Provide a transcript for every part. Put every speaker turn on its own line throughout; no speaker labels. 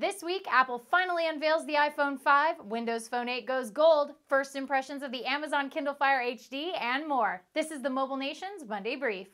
This week, Apple finally unveils the iPhone 5, Windows Phone 8 goes gold, first impressions of the Amazon Kindle Fire HD, and more. This is the Mobile Nation's Monday Brief.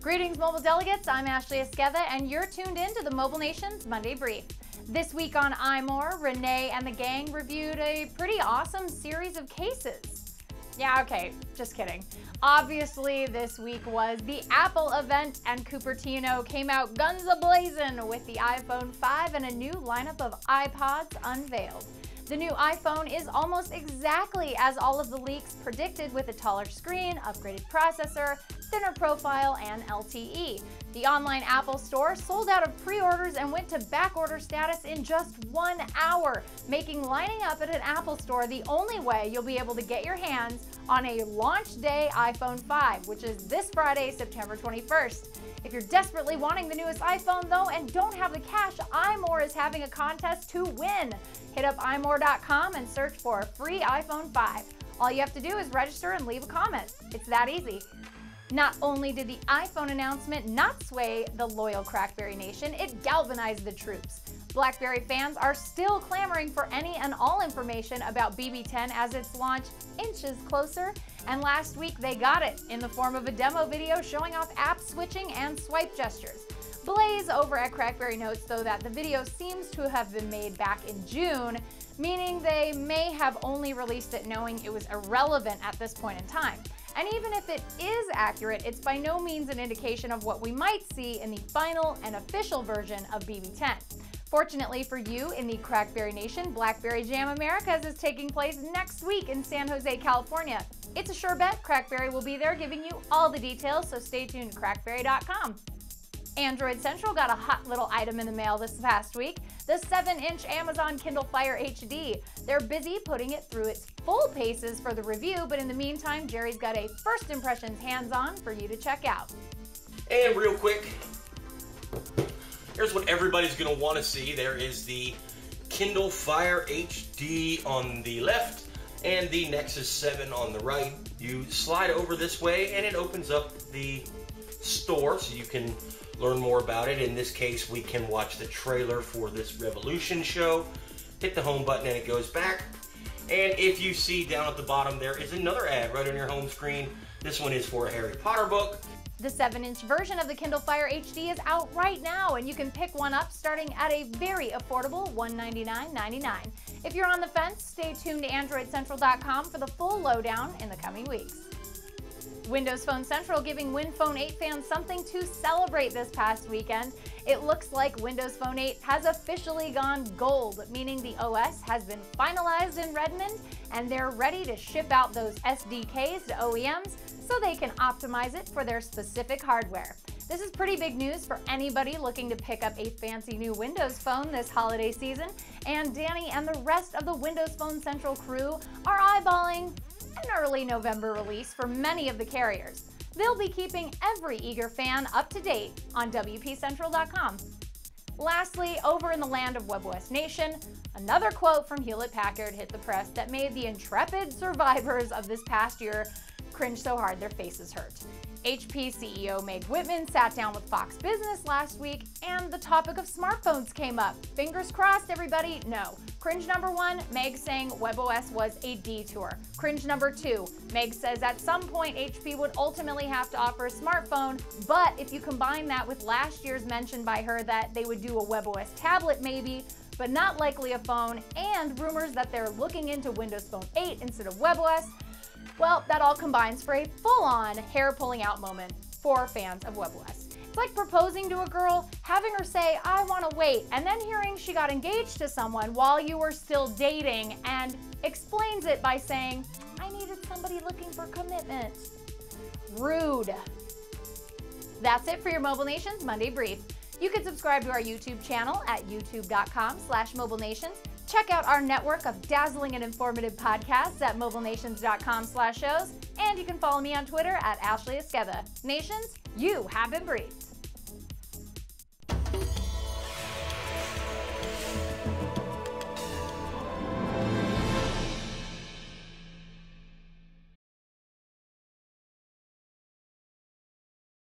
Greetings, mobile delegates. I'm Ashley Esqueda, and you're tuned in to the Mobile Nation's Monday Brief. This week on iMore, Renee and the gang reviewed a pretty awesome series of cases. Yeah, okay, just kidding. Obviously, this week was the Apple event, and Cupertino came out guns ablazing with the iPhone 5 and a new lineup of iPods unveiled. The new iPhone is almost exactly as all of the leaks predicted with a taller screen, upgraded processor, thinner profile, and LTE. The online Apple Store sold out of pre-orders and went to backorder status in just one hour, making lining up at an Apple Store the only way you'll be able to get your hands on a launch day iPhone 5, which is this Friday, September 21st. If you're desperately wanting the newest iPhone though and don't have the cash, iMore is having a contest to win. Hit up imore.com and search for free iPhone 5. All you have to do is register and leave a comment. It's that easy. Not only did the iPhone announcement not sway the loyal Crackberry Nation, it galvanized the troops. BlackBerry fans are still clamoring for any and all information about BB10 as its launch inches closer, and last week they got it in the form of a demo video showing off app switching and swipe gestures. Blaze over at Crackberry notes, though, that the video seems to have been made back in June, meaning they may have only released it knowing it was irrelevant at this point in time. And even if it is accurate, it's by no means an indication of what we might see in the final and official version of BB10. Fortunately for you in the Crackberry Nation, Blackberry Jam Americas is taking place next week in San Jose, California. It's a sure bet Crackberry will be there giving you all the details, so stay tuned to crackberry.com. Android Central got a hot little item in the mail this past week, the 7-inch Amazon Kindle Fire HD. They're busy putting it through its full paces for the review, but in the meantime, Jerry's got a first impressions hands-on for you to check out.
And real quick, Here's what everybody's want to see. There is the Kindle Fire HD on the left and the Nexus 7 on the right. You slide over this way and it opens up the store so you can learn more about it. In this case, we can watch the trailer for this Revolution show. Hit the home button and it goes back. And if you see down at the bottom, there is another ad right on your home screen. This one is for a Harry Potter book.
The 7-inch version of the Kindle Fire HD is out right now, and you can pick one up starting at a very affordable $199.99. If you're on the fence, stay tuned to AndroidCentral.com for the full lowdown in the coming weeks. Windows Phone Central giving WinPhone 8 fans something to celebrate this past weekend. It looks like Windows Phone 8 has officially gone gold, meaning the OS has been finalized in Redmond and they're ready to ship out those SDKs to OEMs so they can optimize it for their specific hardware. This is pretty big news for anybody looking to pick up a fancy new Windows phone this holiday season, and Danny and the rest of the Windows Phone Central crew are eyeballing an early November release for many of the carriers. They'll be keeping every eager fan up to date on WPCentral.com. Lastly, over in the land of WebOS Nation, another quote from Hewlett Packard hit the press that made the intrepid survivors of this past year cringe so hard their faces hurt. HP CEO Meg Whitman sat down with Fox Business last week and the topic of smartphones came up. Fingers crossed, everybody. No. Cringe number one, Meg saying WebOS was a detour. Cringe number two, Meg says at some point HP would ultimately have to offer a smartphone, but if you combine that with last year's mention by her that they would do a WebOS tablet maybe, but not likely a phone, and rumors that they're looking into Windows Phone 8 instead of WebOS, well, that all combines for a full-on hair-pulling out moment for fans of WebOS. It's like proposing to a girl, having her say, I want to wait, and then hearing she got engaged to someone while you were still dating and explains it by saying, I needed somebody looking for commitment. Rude. That's it for your Mobile Nations Monday Brief. You can subscribe to our YouTube channel at youtube.com slash mobilenations Check out our network of dazzling and informative podcasts at mobilenations.com slash shows, and you can follow me on Twitter at Ashley Esqueda. Nations, you have been briefed.